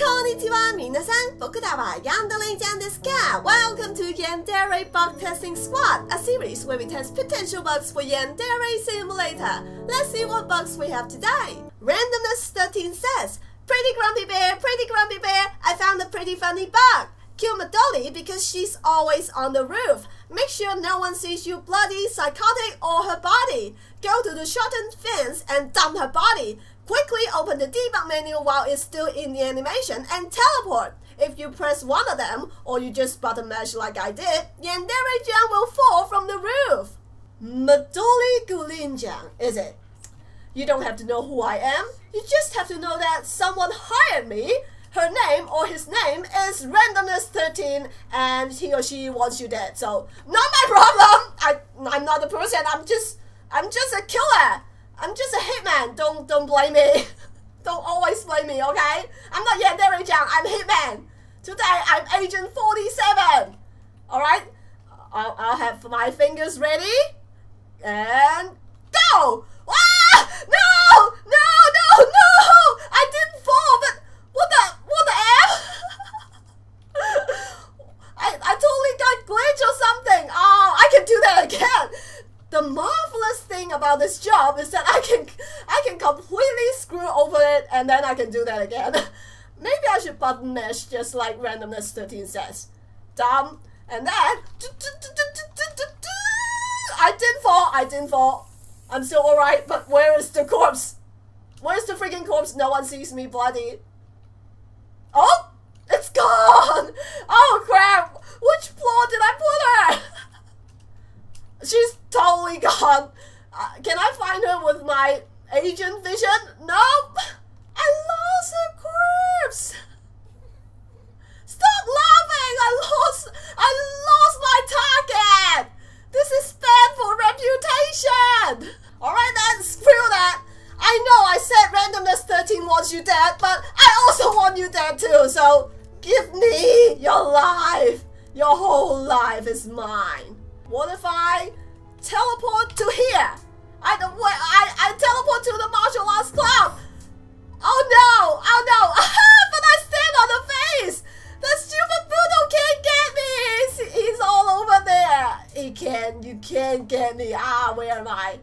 Konnichiwa, minasan. Welcome to Yandere Bug Testing Squad, a series where we test potential bugs for Yandere Simulator. Let's see what bugs we have today. Randomness 13 says, Pretty grumpy bear, pretty grumpy bear, I found a pretty funny bug. Kill Madoli because she's always on the roof. Make sure no one sees you bloody, psychotic, or her body. Go to the shortened fence and dump her body. Quickly open the debug menu while it's still in the animation and teleport. If you press one of them, or you just button mash like I did, Yandere-chan will fall from the roof. Madoli Gulinjiang, is it? You don't have to know who I am. You just have to know that someone hired me. Her name or his name is Randomness13 and he or she wants you dead. So, not my problem. I, I'm not a person. I'm just, I'm just a killer. I'm just a hitman. Don't, don't blame me. don't always blame me, okay? I'm not yet Yandere Jiang. I'm hitman. Today, I'm Agent 47. Alright? I'll, I'll have my fingers ready. And go! Ah! No! No! No! No! I didn't fall, but what the what the f? I I totally got glitch or something. Oh, I can do that again. The marvelous thing about this job is that I can I can completely screw over it and then I can do that again. Maybe I should button mesh just like randomness 13 says. Dumb. And then I didn't fall, I didn't fall. I'm still alright, but where is the corpse? Where's the freaking corpse? No one sees me bloody. Oh! It's gone! Oh crap! Which floor did I put her? She's totally gone. Uh, can I find her with my agent vision? Nope! Is mine. What if I teleport to here? I don't wait, I, I teleport to the martial arts club! Oh no! Oh no! but I stand on the face! The stupid Budo can't get me! He's, he's all over there! He can, you can't get me. Ah, where am I?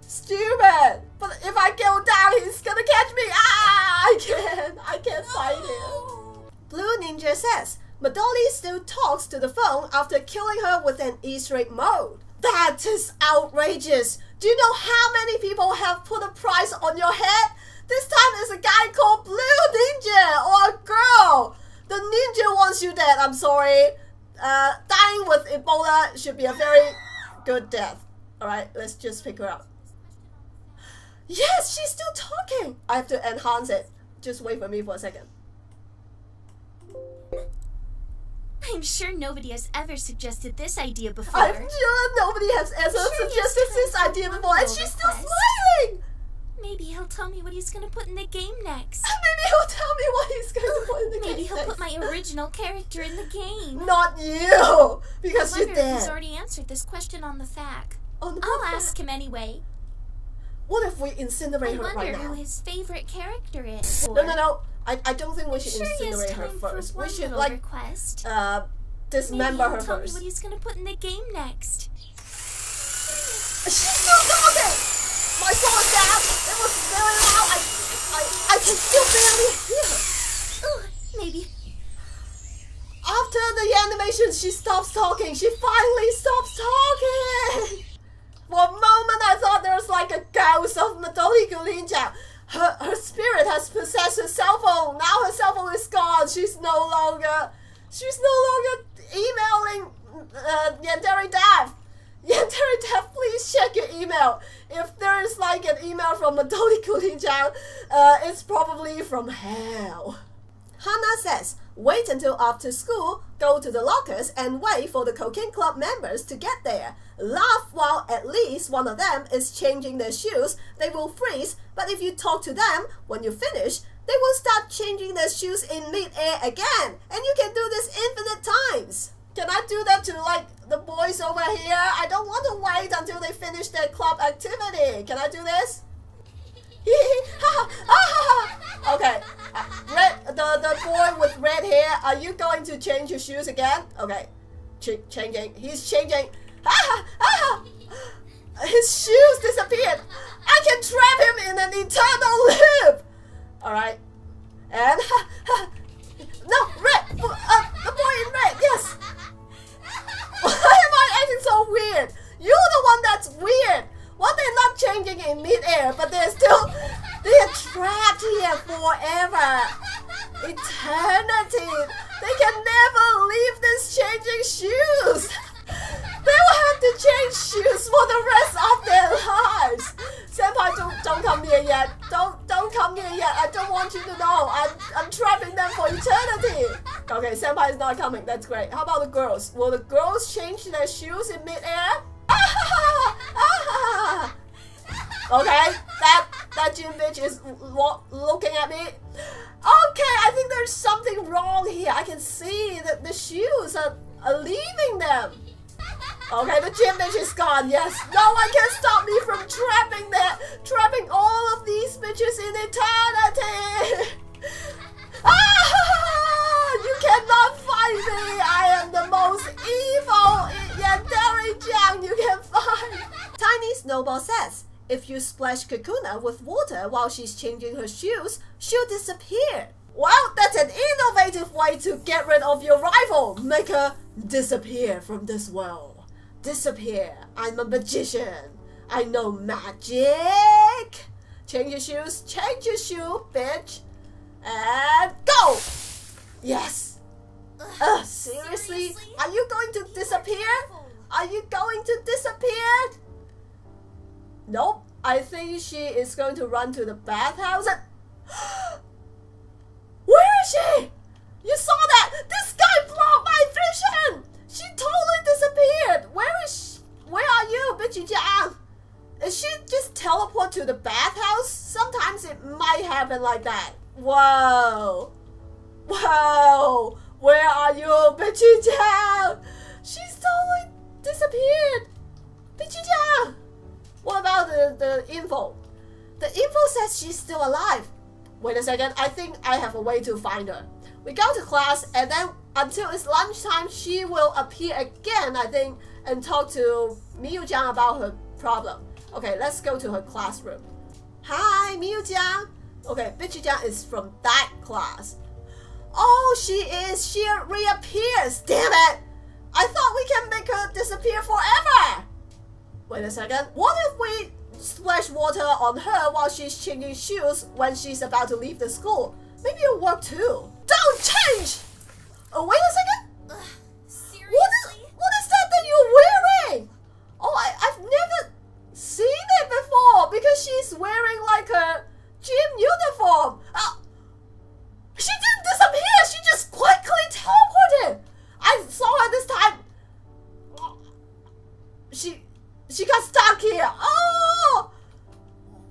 Stupid! But if I go down, he's gonna catch me! Ah! I can't! I can't fight him! Blue Ninja says, Madoli still talks to the phone after killing her with an egg mode. That is outrageous! Do you know how many people have put a price on your head? This time it's a guy called Blue Ninja or a girl! The ninja wants you dead, I'm sorry. Uh, dying with Ebola should be a very good death. Alright, let's just pick her up. Yes, she's still talking. I have to enhance it. Just wait for me for a second. I'm sure nobody has ever suggested this idea before. I'm sure nobody has ever Sure, suggested this idea before, and she's still request. smiling. Maybe he'll tell me what he's gonna put in the game next. Maybe he'll tell me what he's going to put in the Maybe game Maybe he'll next. put my original character in the game. Not you, because you're wonder if he's dead. already answered this question on the FAQ. On the I'll ask him anyway. What if we I incinerate her wonder right who his favorite character is. No, no, no. I, I don't think we should sure incinerate her first. We should like request. uh Maybe dismember he'll her tell me first. what he's gonna put in the game next. She's still talking! My phone is down! It was very loud! I, I, I can still barely hear her. Maybe. After the animation, she stops talking. She finally stops talking! For a moment, I thought there was like a ghost of Madoli Gulinja. Her, her spirit has possessed her cell phone. Now her cell phone is gone. She's no longer, she's no longer emailing uh, Yandere Dev. Yandere Dev, please check your email. If there is like an email from Madoli Gulinja, uh, it's probably from hell. Hannah says, wait until after school, go to the lockers and wait for the Cocaine Club members to get there. Laugh while at least one of them is changing their shoes. They will freeze, but if you talk to them when you finish, they will start changing their shoes in mid-air again. And you can do this infinite times. Can I do that to like the boys over here? I don't want to wait until they finish their club activity. Can I do this? okay. Uh, red, the, the boy with red hair, are you going to change your shoes again? Okay, Ch- changing. He's changing. His shoes disappeared. I can trap him in an eternal loop. All right, the rest of their lives. Senpai, don't, don't come here yet. Don't don't come here yet. I don't want you to know. I'm, I'm trapping them for eternity. Okay, Senpai is not coming. That's great. How about the girls? Will the girls change their shoes in midair? okay, that that gym bitch is looking at me. Okay, I think there's something wrong here. I can see that the shoes are, are leaving them. Okay, the gym bitch is gone. Yes, no one can stop me from trapping that, trapping all of these bitches in eternity. ah, you cannot find me. I am the most evil Yandere Jiang you can find. Tiny Snowball says, if you splash Kokona with water while she's changing her shoes, she'll disappear. Well, that's an innovative way to get rid of your rival. Make her disappear from this world disappear. I'm a magician. I know magic. Change your shoes. Change your shoe, bitch. And go. Yes. Ugh, seriously? seriously? Are you going to disappear? Are you going to disappear? Nope. I think she is going to run to the bathhouse and... Where is she? Are you, Jiang? Is she just teleport to the bathhouse? Sometimes it might happen like that. Whoa. Whoa. Where are you, bitchy Jiang? She's totally disappeared. Bitchy Jiang. What about the, the info? The info says she's still alive. Wait a second. I think I have a way to find her. We go to class and then until it's lunchtime, she will appear again, I think, and talk to Miyu Jiang about her problem. Okay, let's go to her classroom. Hi, Miyu Jiang. Okay, Bitchy Jiang is from that class. Oh, she is. She reappears. Damn it. I thought we can make her disappear forever. Wait a second. What if we splash water on her while she's changing shoes when she's about to leave the school? Maybe it'll work too. Don't change! Oh, wait a second. Ugh, seriously? What is, what is that that you're wearing? Oh, I, I've never seen it before because she's wearing like a gym uniform. Uh, she didn't disappear. She just quickly teleported. I saw her this time. She she got stuck here. Oh,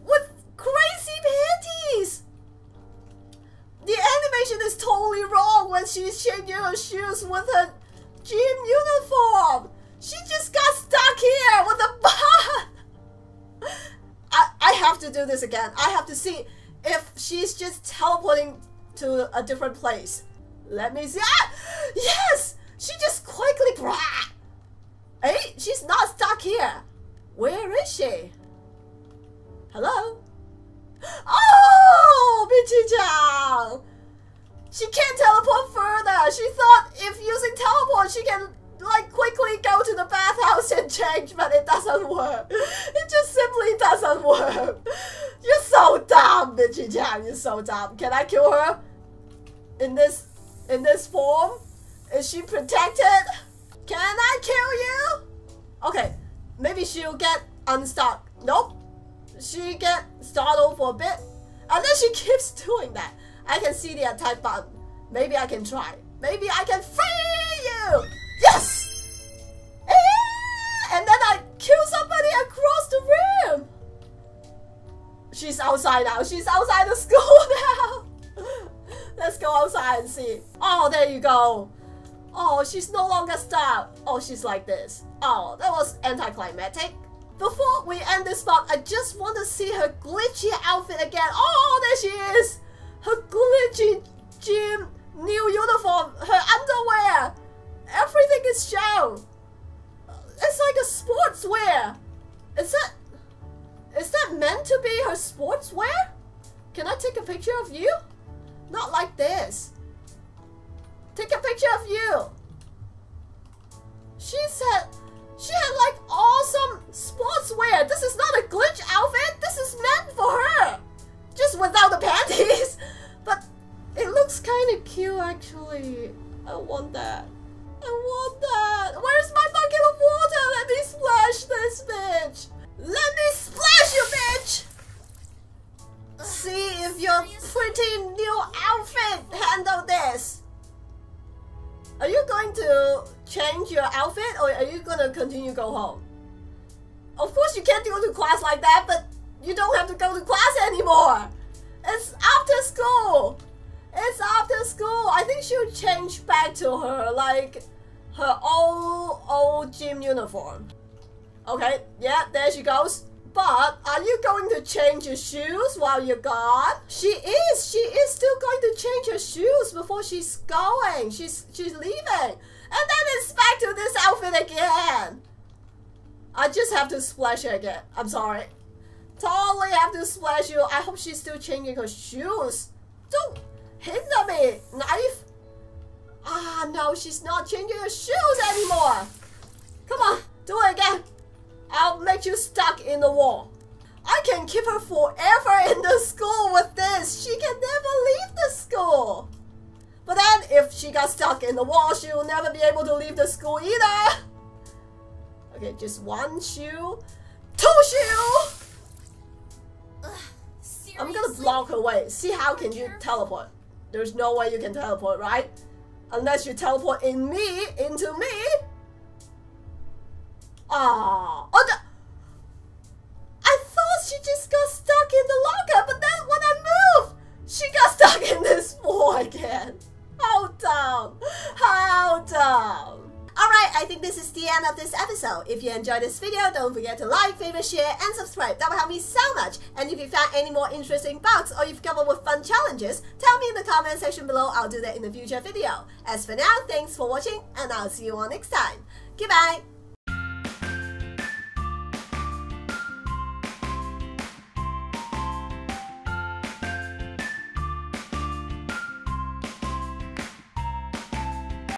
with crazy panties. The animation is totally wrong when she's changing her shoes with her gym uniform. She just got stuck here with a bun. I, I have to do this again. I have to see if she's just teleporting to a different place. Let me see. Ah! Yes! Change, but it doesn't work. It just simply doesn't work. You're so dumb, Michi-chan. You're so dumb. Can I kill her? In this, in this form? Is she protected? Can I kill you? Okay, maybe she'll get unstuck. Nope she get startled for a bit, and then she keeps doing that. I can see the attack button. Maybe I can try. Maybe I can free you! Yes! Outside now. She's outside the school now. Let's go outside and see. Oh, there you go. Oh, she's no longer stuck. Oh, she's like this. Oh, that was anticlimactic. Before we end this part, I just want to see her glitchy outfit again. Oh, there she is! Her glitchy Are you going to change your outfit or are you gonna continue to go home? Of course you can't go to class like that, but you don't have to go to class anymore. It's after school. It's after school. I think she'll change back to her like her old old gym uniform. Okay, yeah, there she goes. But are you going to change your shoes while you're gone? She is. She is still going to change her shoes before she's going. She's she's leaving. And then it's back to this outfit again. I just have to splash her again. I'm sorry. Totally have to splash you. I hope she's still changing her shoes. Don't hinder me, knife. Ah, no, she's not changing her shoes anymore. I'll you stuck in the wall. I can keep her forever in the school with this. She can never leave the school. But then, if she got stuck in the wall, she will never be able to leave the school either. Okay, just one shoe. Two shoe! I'm gonna block her way. See how can you teleport? There's no way you can teleport, right? Unless you teleport in me, into me. Ah, oh, thought she just got stuck in the locker, but then when I moved, she got stuck in this wall again. How dumb! How dumb! Alright, I think this is the end of this episode. If you enjoyed this video, don't forget to like, favorite, share, and subscribe. That will help me so much. And if you found any more interesting bugs or you've come up with fun challenges, tell me in the comment section below. I'll do that in a future video. As for now, thanks for watching, and I'll see you all next time. Goodbye!